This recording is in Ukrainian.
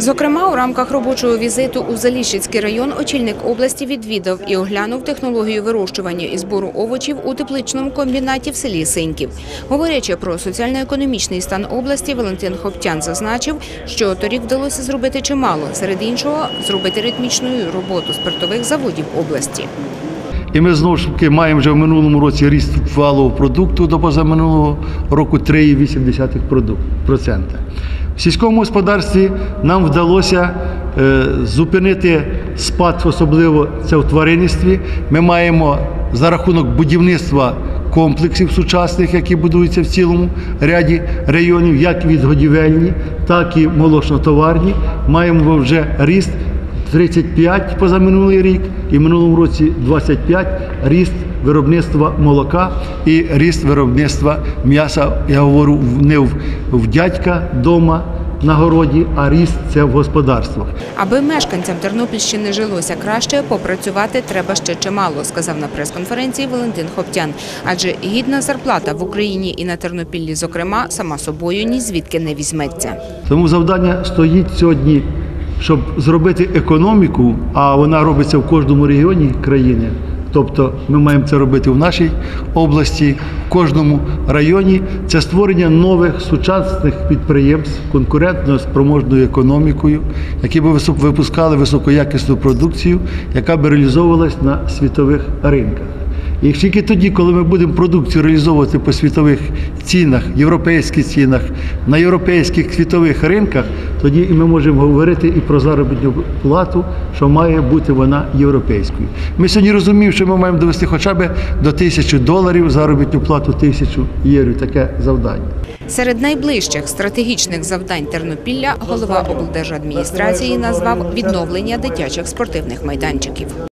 Зокрема, у рамках робочого візиту у Заліщицький район очільник області відвідав і оглянув технологію вирощування і збору овочів у тепличному комбінаті в селі Синьків. Говорячи про соціально-економічний стан області, Валентин Хоптян зазначив, що торік вдалося зробити чимало. Серед іншого, зробити ритмічною роботу спиртових заводів області. І ми знову ж таки маємо вже в минулому році ріст валового продукту до позаминулого року 3,8%. В сільському господарстві нам вдалося е, зупинити спад, особливо це в тваринництві. Ми маємо за рахунок будівництва комплексів сучасних, які будуються в цілому ряді районів, як відгодівельні, так і молочнотоварні. Маємо вже ріст 35 позаминулий рік і в минулому році 25 ріст виробництва молока і ріст виробництва м'яса. Я говорю не в, в дядька дома на городі, а ріст це в господарствах. Аби мешканцям Тернопільщини жилося краще, попрацювати треба ще чимало, сказав на прес-конференції Валентин Хоптян. Адже гідна зарплата в Україні і на Тернопіллі, зокрема, сама собою ні звідки не візьметься. Тому завдання стоїть сьогодні, щоб зробити економіку, а вона робиться в кожному регіоні країни. Тобто ми маємо це робити в нашій області, в кожному районі. Це створення нових сучасних підприємств конкурентно спроможною економікою, які б висок- випускали високоякісну продукцію, яка б реалізовувалась на світових ринках. І тільки тоді, коли ми будемо продукцію реалізовувати по світових цінах, європейських цінах, на європейських світових ринках, тоді і ми можемо говорити і про заробітну плату, що має бути вона європейською. Ми сьогодні розуміємо, що ми маємо довести хоча б до тисячі доларів заробітну плату, тисячу євро. Таке завдання. Серед найближчих стратегічних завдань Тернопілля голова облдержадміністрації назвав відновлення дитячих спортивних майданчиків.